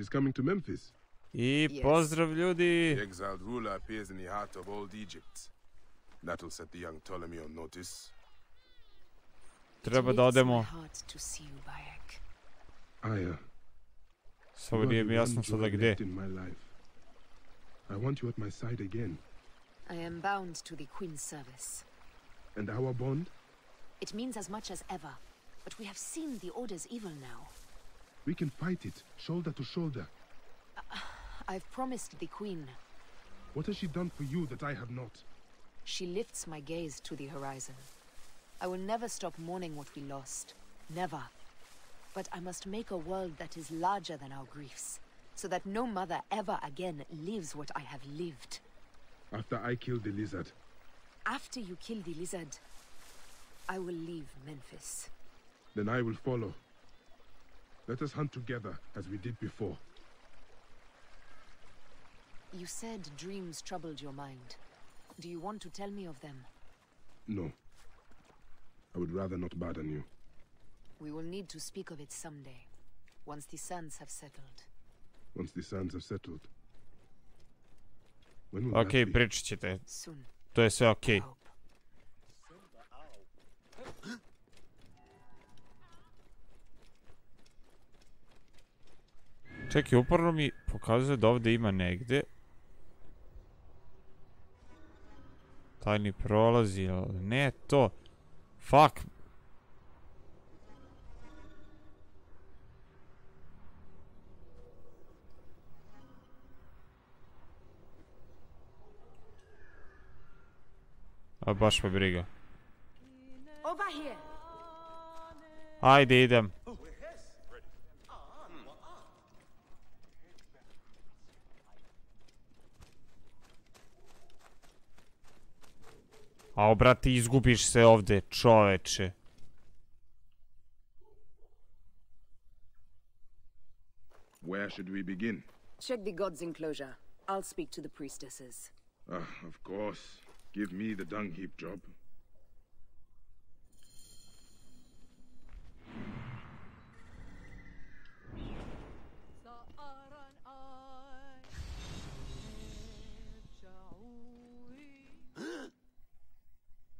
She's coming to Memphis. I Yes. pozdrav ljudi! The exiled ruler appears in the heart of old Egypt. That'll set the young Ptolemy on notice. Treba It da odemo. to see you, Bayek. Aya, Samo nije mi jasno sada gdje. in my life. I want you at my side again. I am bound to the Queen's service. And our bond? It means as much as ever. But we have seen the Order's evil now. We can fight it, shoulder to shoulder. Uh, I've promised the Queen. What has she done for you that I have not? She lifts my gaze to the horizon. I will never stop mourning what we lost. Never. But I must make a world that is larger than our griefs, so that no mother ever again lives what I have lived. After I killed the lizard, After you kill the lizard, I will leave Memphis. then I will follow. Let us hunt together as we did before. You said dreams troubled your mind. Do you want to tell me of them? No. I would rather not burden you. We will need to speak of it someday, once the sands have settled. Once the sands have settled. When will Ok, that be? pričat ćete. Čekaj, uporno mi pokazuje da ovdje ima negdje. Tajni prolazi, ali ne to. Fuck. A baš me briga. Ajde, idem. A brate, izgubiš se ovdje, čoveče. Where should we begin? Check the god's enclosure. I'll speak to the priestesses. Ah, of course. Give me the dung heap job.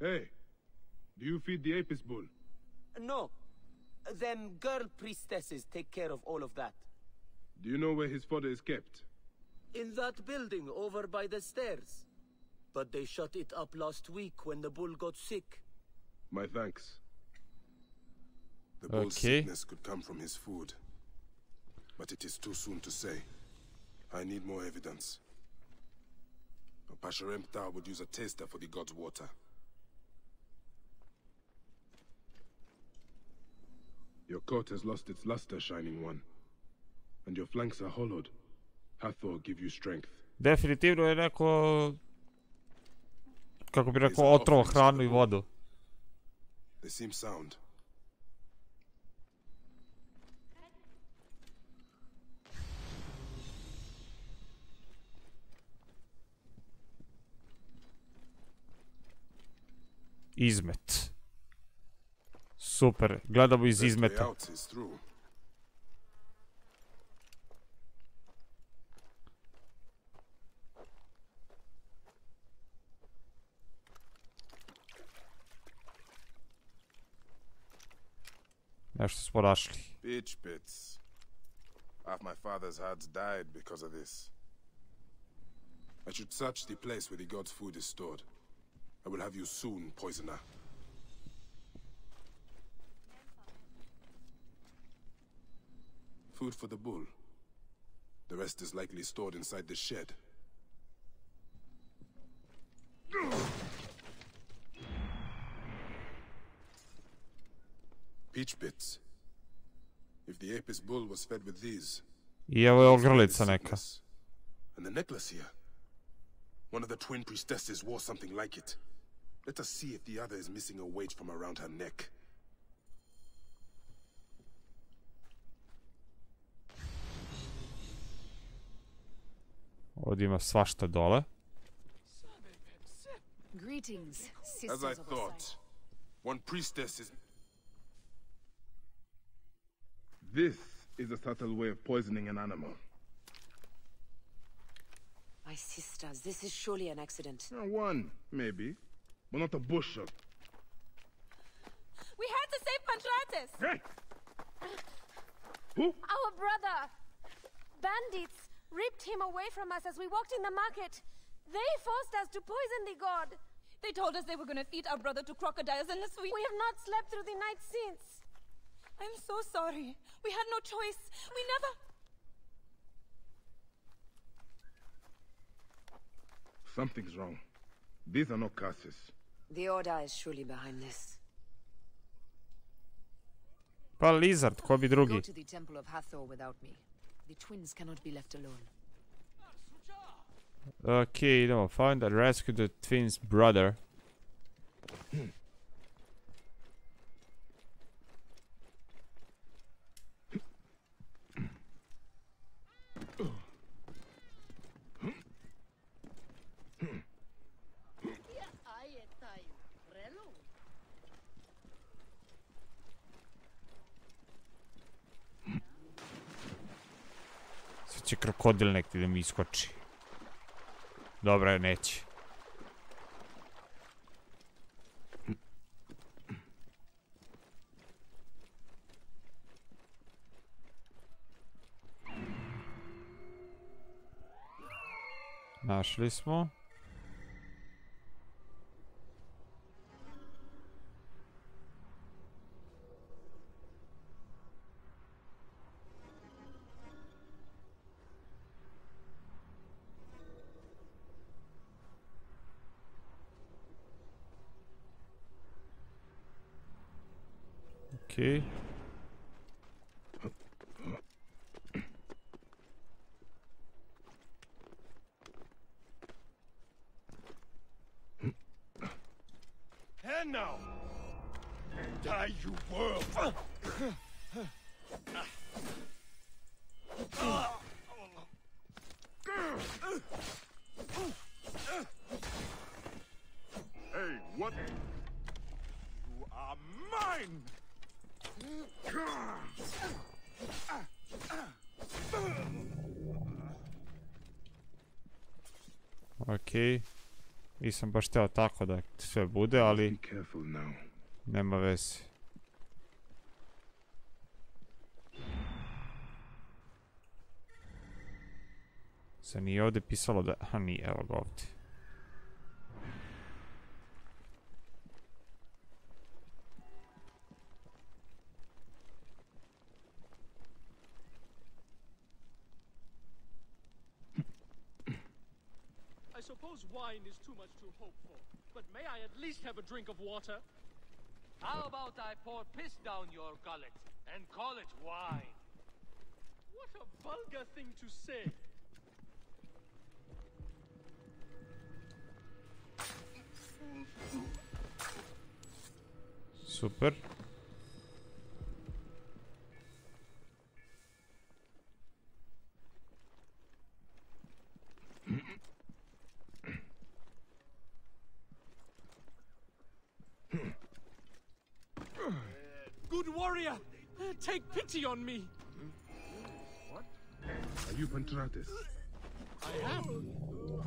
Hey, do you feed the Apis bull? No. Them girl priestesses take care of all of that. Do you know where his fodder is kept? In that building over by the stairs. But they shut it up last week when the bull got sick. My thanks. The bull's Okay. sickness could come from his food. But it is too soon to say. I need more evidence. Pasherenptah would use a taster for the god's water. Your coat has lost its luster, Shining One. And your flanks are hollowed. Hathor give you strength. Definitivno je neko... Kako bi rekao, otrovo hranu i vodu. They seem sound. Izmet. Super, gledamo iz izmeta. out is through. Nešto smo našli. Bitch bits. Half my father's herds died because of this. I should search the place where the god's food is stored. I will have you soon, poisoner. Food for the bull. The rest is likely stored inside the shed. Peach bits. If the Apis bull was fed with these, I evo je it's fed with ogrlica neka. And the necklace here. One of the twin priestesses wore something like it. Let us see if the other is missing a weight from around her neck. Ovdje ima svašta dole. Greetings, As I thought, one priestess is. This is a subtle way of poisoning an animal. My sisters, this is surely an accident. Uh, one, maybe. But not a bush shot. We had to save Pantrates! Hey! Who? Our brother! Bandits ripped him away from us as we walked in the market. They forced us to poison the god. They told us they were going to feed our brother to crocodiles unless we. We have not slept through the night since. I'm so sorry. We had no choice. We never. Something's wrong. These are not curses. The Order is surely behind this. Pa Lizard, ko bi drugi? Go to the Temple of Hathor without me. The twins cannot be left alone. Ok, idemo. Find and rescue the twins brother. Će krokodil nekti da mi iskoči. Dobro, neće. Našli smo. Okej. Nisam baš teo tako da sve bude, ali nema veze. Zar nije ovdje pisalo da... Ha, nije, evo ga ovdje. Wine is too much to hope for, but may I at least have a drink of water? How about I pour piss down your gullet and call it wine? What a vulgar thing to say. Super. Good warrior, uh, take pity on me. What? Are you Pantrates? I am.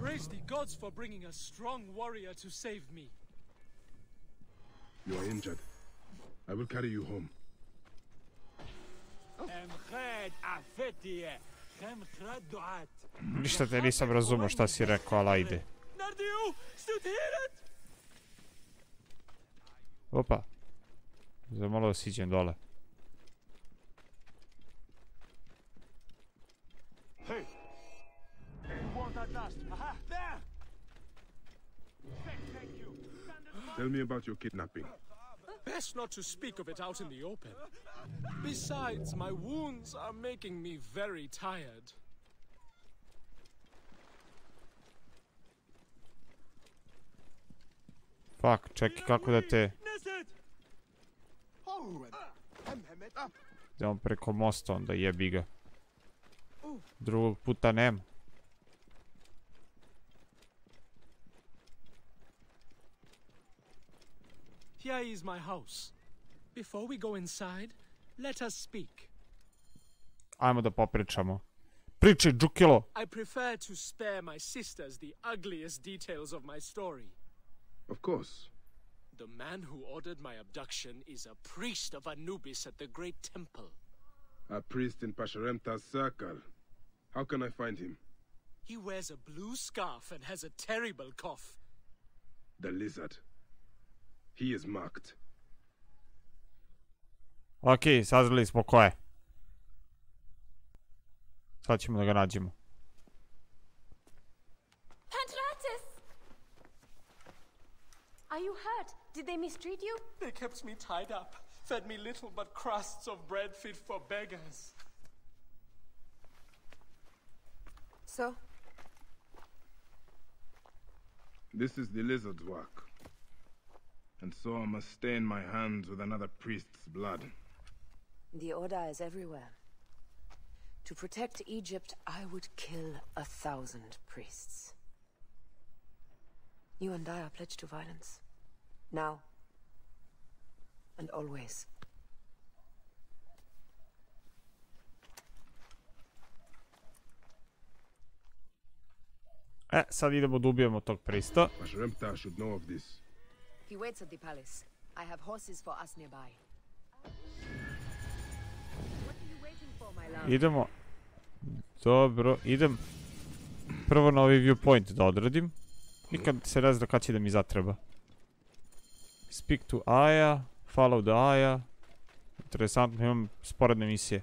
Praise the gods for bringing a strong warrior to save me. You are injured. I will carry you home. Ništa te nisam razumio šta si rekao, ali ajde. Nardiu, studirat! Opa. Za malo da siđem dole. Tell me about your kidnapping. Best not to speak of it out in the open. Besides, my wounds are making me very tired. Fuck, čekaj kako da te... Idemo preko mosta onda jebi ga. Drugog puta nema. Here is my house. Before we go inside, let us speak. Ajmo da popričamo. Pričaj, Džukilo. I prefer to spare my sisters the ugliest details of my story. Of course. The man who ordered my abduction is a priest of Anubis at the Great Temple. A priest in Pasherenptah's circle. How can I find him? He wears a blue scarf and has a terrible cough. The lizard. He is marked. Ok, saznali smo ko je. Sad ćemo da ga nađemo. Pantratus! Are you hurt? Did they mistreat you? They kept me tied up, fed me little but crusts of bread fit for beggars. So, This is the lizard's work. And so I must stain my hands with another priest's blood. the Order is everywhere. To protect Egypt, I would kill a thousand priests. You and I are pledged to violence. Now. And always. E, sad idemo da ubijemo tog prista. Pasherenptah should know of this. He waits at the palace. I have horses for us nearby. What are you waiting for, my love? Idemo. Dobro, idem prvo na ovaj viewpoint da odradim. Nikad se ne zna kad će da mi zatreba. Speak to Aya, follow the Aya. Interesantno, imam sporedne misije.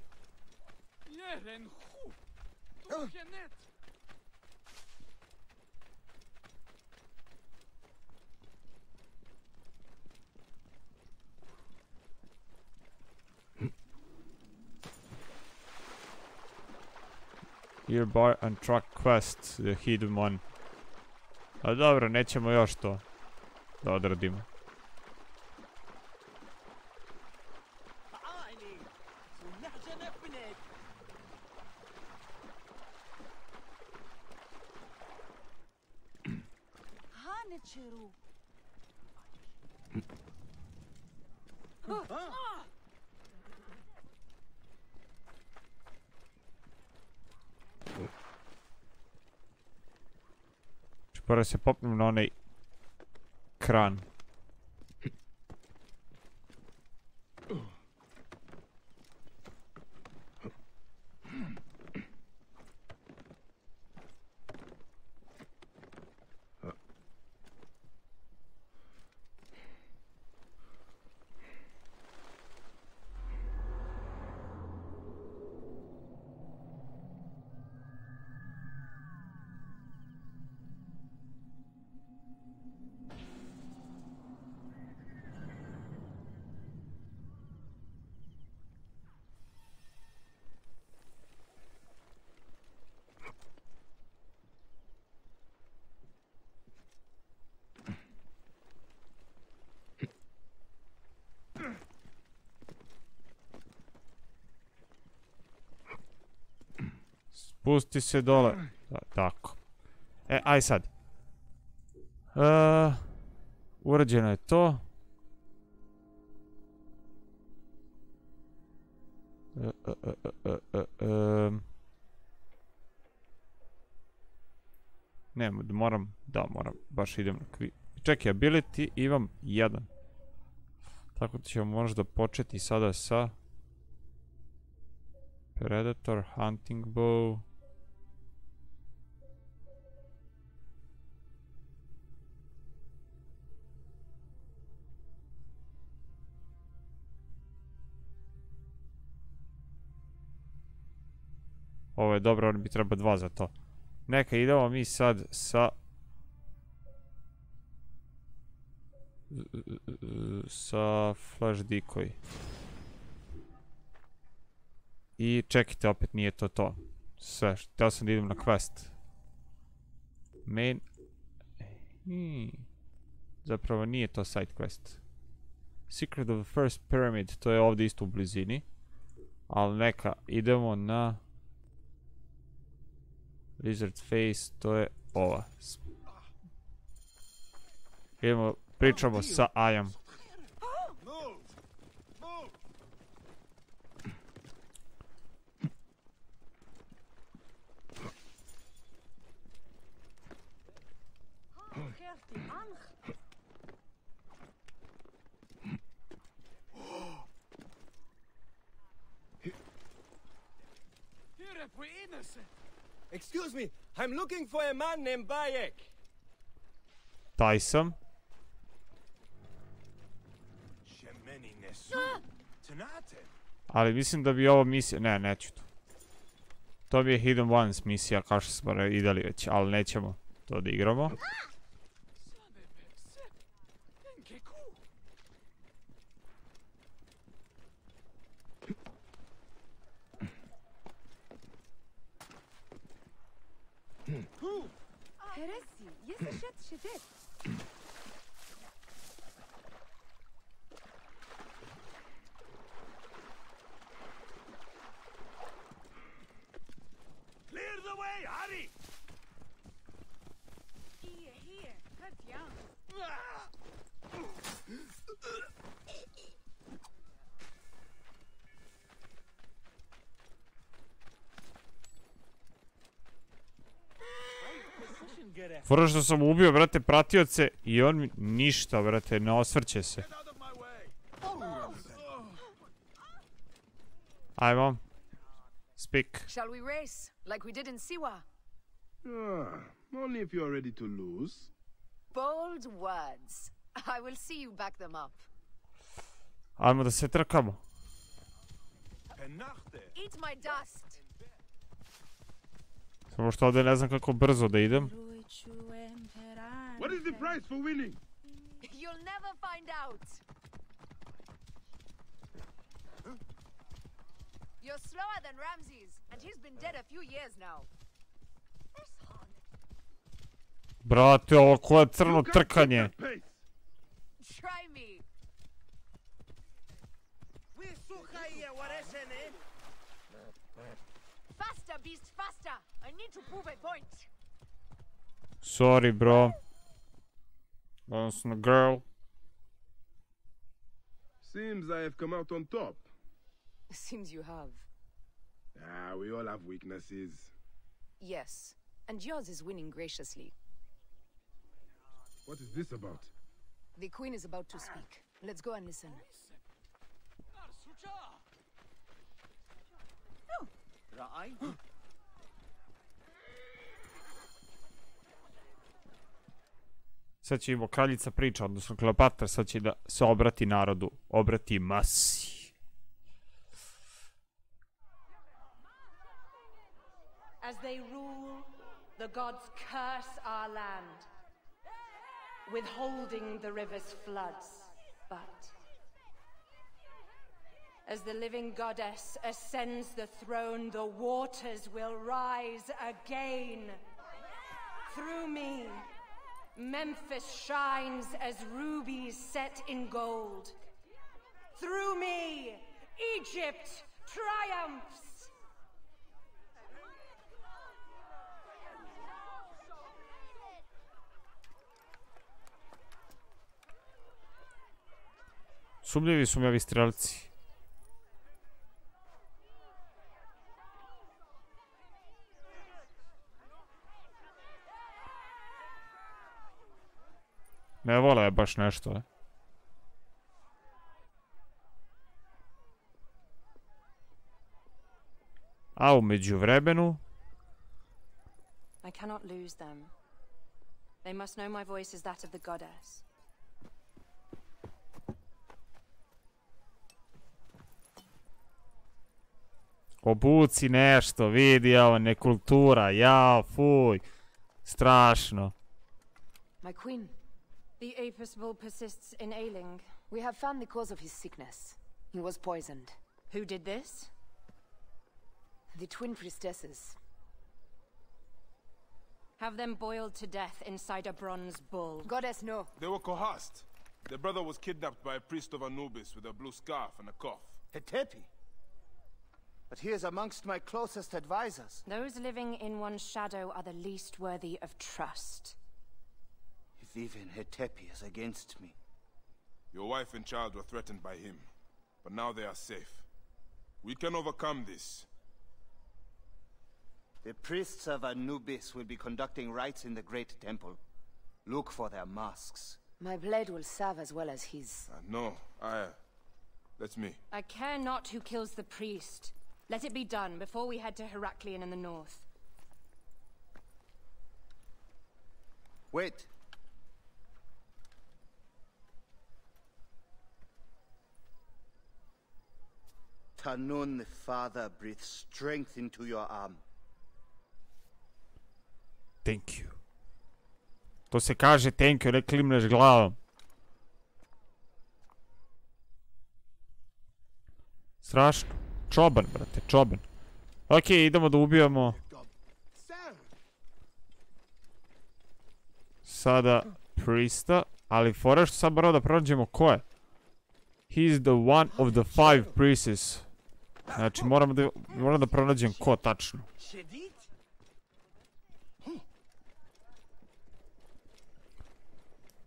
Jeren hu! Here bar and truck quest, the hidden one. A dobro, nećemo još to da odradimo. Prvo se popnem na onaj kran. Spusti se dole. Da, tako. E, aj sad. E, urađeno je to. Em. Ne, mo- moram, da moram, baš idem na kvi... Čekaj, ability imam jedan. Tako da ćemo možda početi sada sa... Predator, Hunting Bow... Ovo je dobro, on bi treba dva za to. Neka, idemo mi sad sa... Sa Flash Decoy. I čekajte, opet nije to to. Sve, htio sam da idem na quest. Main... Hmm. Zapravo nije to side quest. Secret of the First Pyramid, to je ovdje isto u blizini. Ali neka, idemo na... Lizard face, to je ova. Idemo, pričamo sa Ajam. Innocent. Excuse me, I'm looking for a man named Bayek. Taj sam. Ali mislim da bi ovo misija... Ne, neću to. To bi je Hidden Ones misija, kao što smo idali već, ali nećemo to da igramo. هرسي يسشت شدت Fora što sam ubio, brate, pratioce i on mi ništa, brate, ne osvrće se. Ajmo. Speak. Shall we race, like we did in Siwa? Ah, only if you're ready to lose. Bold words. I will see you back them up. Ajmo da se trkamo. Eat my dust. Samo što ovdje ne znam kako brzo da idem. What is the price for winning? You'll never find out. You're slower than Ramses, and he's been dead a few years now. Brate, ovo koje crno trkanje. Pace. Try me. Faster, beast, faster! I need to prove a point. Sorry, bro. Odnosno, girl. Seems I have come out on top. Seems you have. Ah, we all have weaknesses. Yes, and yours is winning graciously. What is this about? The queen is about to speak. Let's go and listen. Sad će im kraljica priča, odnosno Kleopatra, sad će da se obrati narodu. Obrati masi. As they rule, the gods curse our land, withholding the river's floods. But as the living goddess ascends the throne, the waters will rise again. Through me, Memphis shines as rubies set in gold. Through me, Egypt triumphs. Sumnjivi su mi ovi strelci. Ne vole baš nešto. A u međuvremenu... I cannot lose them. They must know my voice is that of the goddess. Obuci nešto, vidi ovo, nekultura, ja, fuj. Strašno. My queen, The Apis bull persists in ailing. we have found the cause of his sickness. He was poisoned. Who did this? The twin priestesses. Have them boiled to death inside a bronze bull. Goddess, no. They were coerced. Their brother was kidnapped by a priest of Anubis with a blue scarf and a cough. Hetepi. But he is amongst my closest advisors. Those living in one's shadow are the least worthy of trust. If even Hetepi is against me. Your wife and child were threatened by him, but now they are safe. We can overcome this. The priests of Anubis will be conducting rites in the great temple. Look for their masks. My blade will serve as well as his. Uh, no, I... Uh, that's me. I care not who kills the priest. Let it be done before we head to Heraklion in the north. Wait. Tanun the Father breathes strength into your arm. Thank you. To se kaže thank you, ne klimneš glavom. Strašno. Čoban, brate, čoban. Okej, idemo da ubijamo. Sada Priesta, ali fora što sad moramo da pronađemo ko je. Is the one of the five priests. Znači, moramo da, moram da pronađem ko tačno.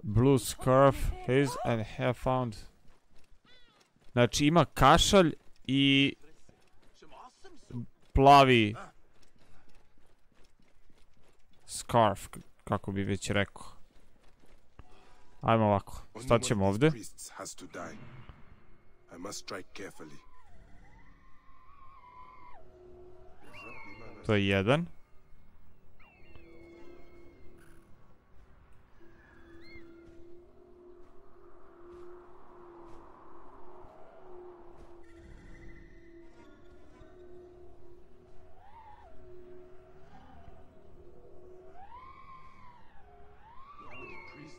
Blue scarf, his and have found. Znači, ima kašalj i plavi scarf, kako bi već rekao. Ajmo ovako, stat ćemo ovde. To je jedan.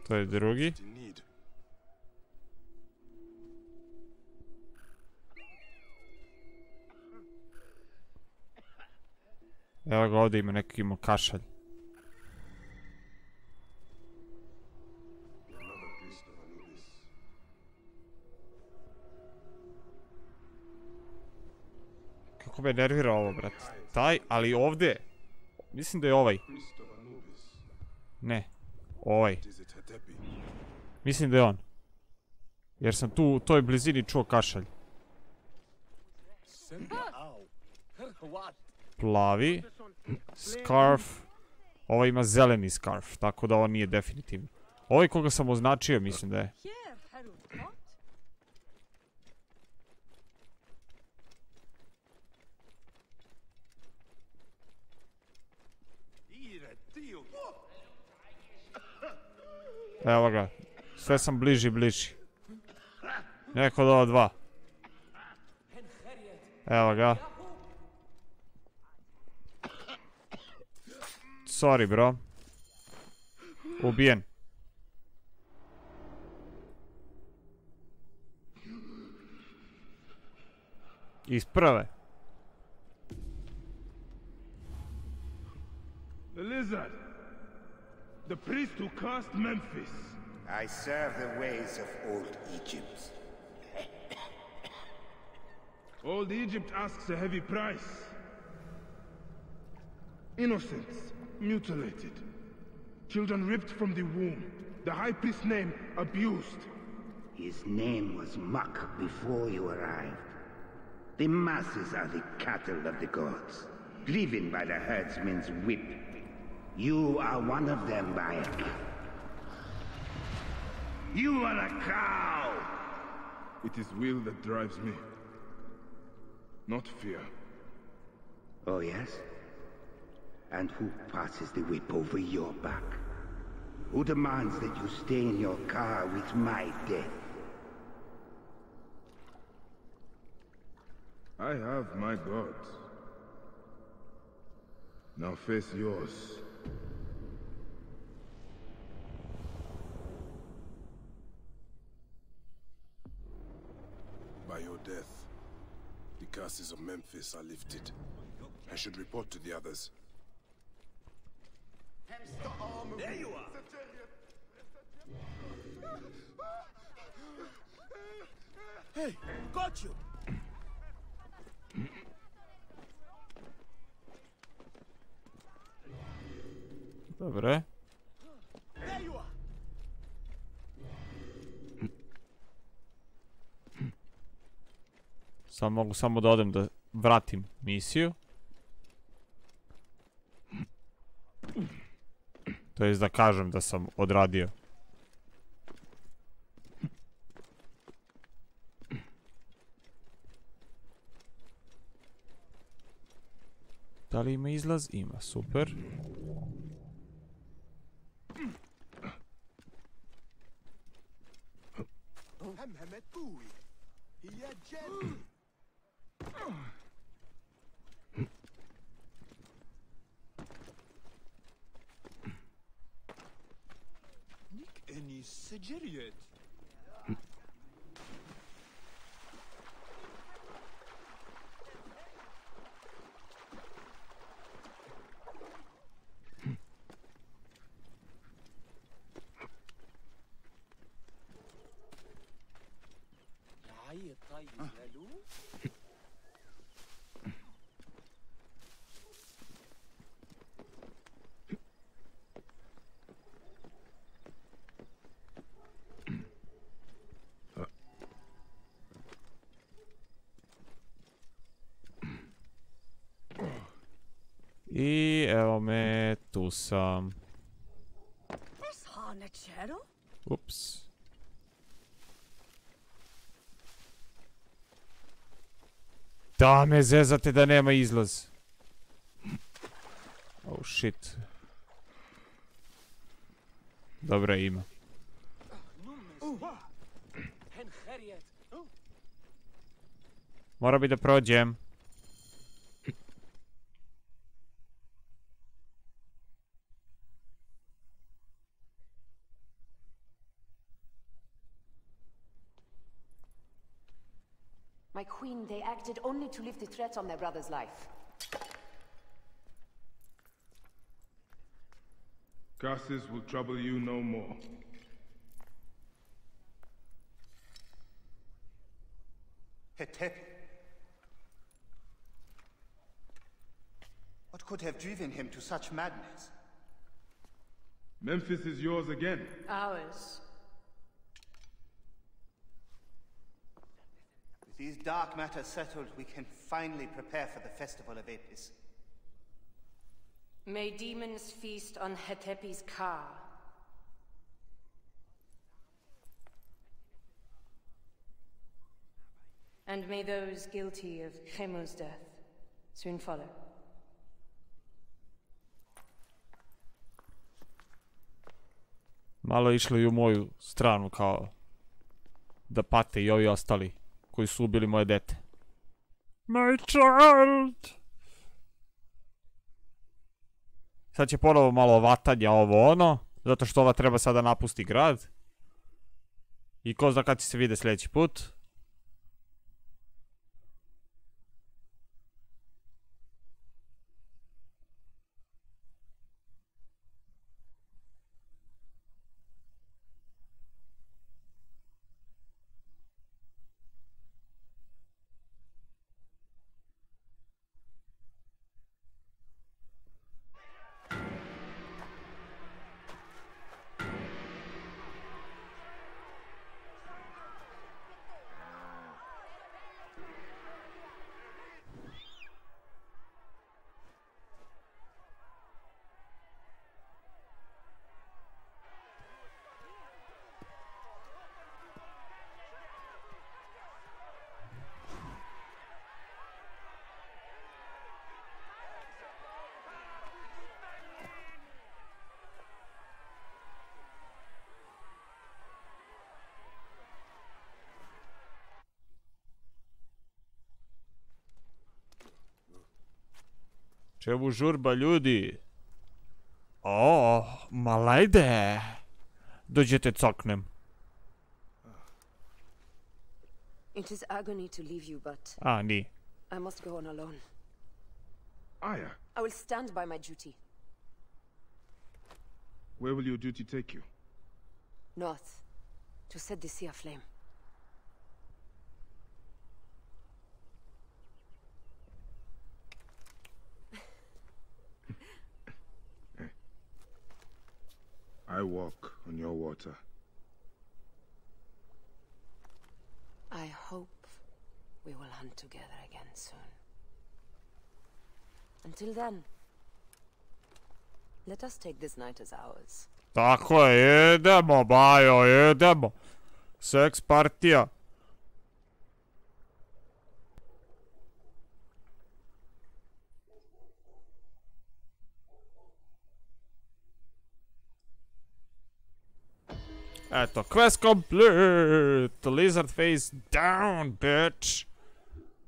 To je drugi. Evo ga ovdje ima neki ima kašalj. Kako me nervira ovo, brate. Taj, ali ovdje. Mislim da je ovaj. Ne. Ovaj. Mislim da je on. Jer sam tu u toj blizini čuo kašalj. Plavi. Scarf. Ovaj ima zeleni scarf, tako da on nije definitivno. Ovaj koga sam označio mislim da je. Evo ga. Sve sam bliži bliži. Neko od ova dva. Evo ga. Sorry bro. Oh, Ubijen. Iz prve. The lizard. The priest who cursed Memphis. I serve the ways of old Egypt. Old Egypt asks a heavy price. Innocents mutilated. Children ripped from the womb. The high priest's name abused. His name was Muck before you arrived. The masses are the cattle of the gods, driven by the herdsman's whip. You are one of them, Bayek. You are a cow! It is will that drives me. Not fear. Oh, yes? And who passes the whip over your back? Who demands that you stay in your car with my death? I have my gods. Now face yours. By your death, the curses of Memphis are lifted. I should report to the others. There you are. Hey, got you. Dobro je. There you are. Sad mogu samo da odem da vratim misiju. To jest da kažem da sam odradio. Da li ima izlaz? Ima, super. Sıcıriyet. evo me, tu sam. Ups. Da me zezate da nema izlaz. Oh shit. Dobra ima. Mora bi da prođem. My queen, they acted only to lift the threat on their brother's life. Curses will trouble you no more. Hetep. What could have driven him to such madness? Memphis is yours again. Ours. These dark matters settled, we can finally prepare for the festival of Apis. May demons feast on Hetepi's car. And may those guilty of Khemu's death soon follow. Malo je išlo i u moju stranu kao da pate i ovi ostali koji su ubili moje dete. My child! Sad će ponovo malo vatanja ovo ono, zato što ova treba sada napusti grad. I ko zna kad će se vide sljedeći put. Čemu žurba ljudi? Oh, o, malajde. Dođete coknem. It is agony to leave you, but A, ni. I must go on alone. Aya, I will stand by my duty. where will your duty take you? North, to set the sea aflame. I walk on your water. I hope we will hunt together again soon. Until then, let us take this night as ours. Tako je, idemo, bajo, idemo. Seks partija. Eto, quest complete! Lizard face down, bitch!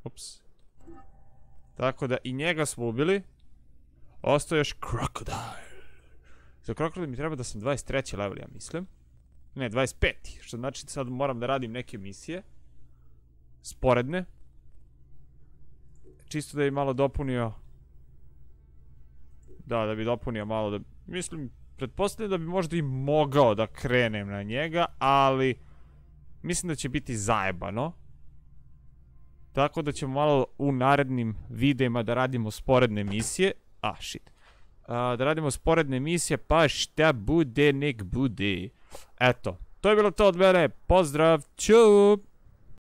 Ups. Tako da i njega smo ubili. Ostao još Crocodile. Za Crocodile mi treba da sam 23. level, ja mislim. Ne, 25. Što znači sad moram da radim neke misije. Sporedne. Čisto da bi malo dopunio... Da, da bi dopunio malo da... Mislim, pretpostavljam da bi možda i mogao da krenem na njega, ali... Mislim da će biti zajebano. Tako da ćemo malo u narednim videima da radimo sporedne misije. A, shit. Da radimo sporedne misije, pa šta bude, nek bude. Eto, to je bilo to od mene. Pozdrav, čup!